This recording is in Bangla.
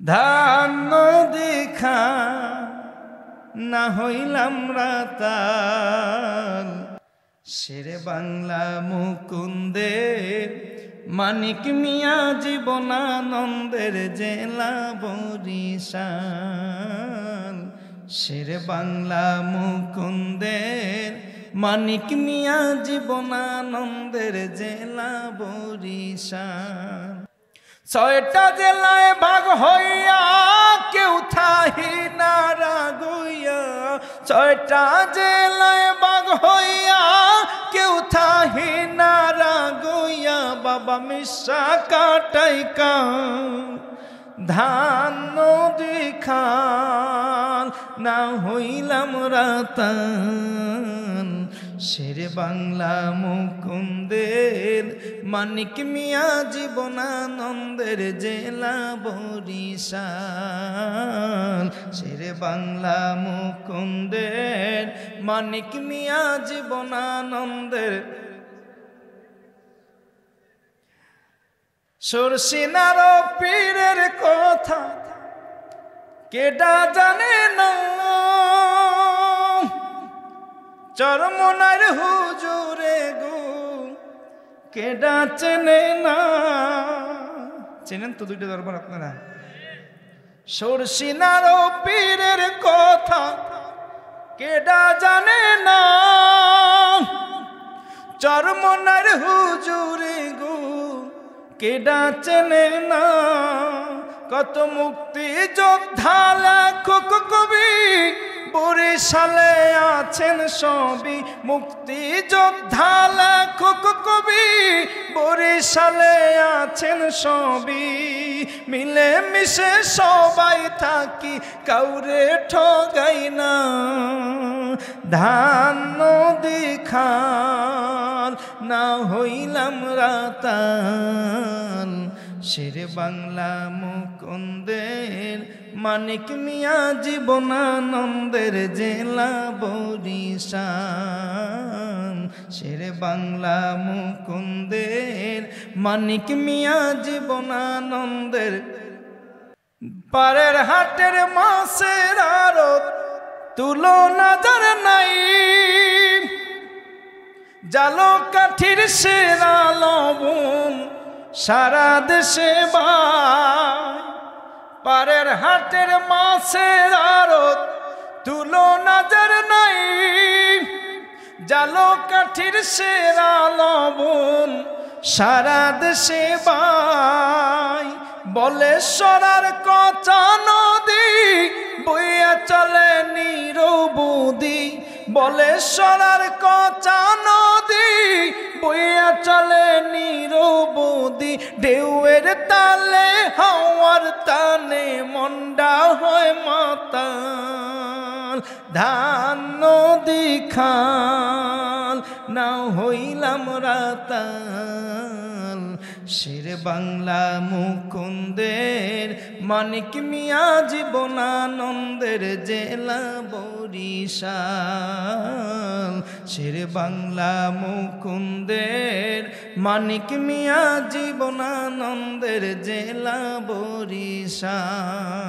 ধান দেখা না হইলাম রাতাল। শেরে বাংলা মুকুন্দের মানিক মিয়া জীবনানন্দের জেলা বরিশাল। শেরে বাংলা মুকুন্দের মানিক মিয়া জীবনানন্দের জেলা বরিশাল। ছয়টা জেলায় ভাগ হইয়া কেউ থাহি নারা গইয়া ছয়টা জেলায় ভাগ হইয়া কেউ থাহি নারা গইয়া বাবা মিশা কাটাই ধান নদী খান, না হইলাম রাতান। শেরে বাংলা মুকুন্দের, মানিক মিয়া জীবনানন্দের জেলা বরিশাল। শেরে বাংলা মুকুন্দের, মানিক মিয়া জীবনানন্দের। সরসিনার পীরের কথা, কেডা জানে চরমনার হুজুরে গো কেডা চেনে না? চেনেন তো দুইটা দরবার আপনারা। সরসিনার পীরের কথা কেডা জানে না? চরমনার হুজুরে গো কেডা চেনে না? কত মুক্তি যোদ্ধা কবি বরিশালে আছেন সবই মুক্তি যোদ্ধা লেখক কবি। বরিশালে আছেন সবই মিলে মিশে সবাই থাকি, কাউরে ঠগাই না। ধান, নদী, খাল, না হইলাম রাতাল। শেরে বাংলা মুকুন্দের, মানিক মিয়া জীবনানন্দের জেলা বরিশাল। শেরে বাংলা মুকুন্দের, মানিক মিয়া জীবনানন্দের পারের হাটের মাসের আরত তুলো নাজার নাই। জালো কাঠির সেরা লবণ সারা দেশে পারের হাটের মাছের আরত তুলো নজর নাই। জালো কাঠির সেরা লবণ সারা দেশে বাই বলে সরার কচা নদী, বইয়া চলে নিরবুদি। বলে সরার কচা নদী, বইয়া চলে নিরবুদি। ঢেউয়ের তালে হাওয়ার তানে মন্ডা হয় মাতাল। ধান নদী খাল না হইলাম রাতাল। শের বাংলা মুকুন্দের, মানিক মিয়া জীবনানন্দের জেলা বরিশাল। শের বাংলা মুকুন্দের, মানিক মিয়া জীবনানন্দের জেলা বরিশাল।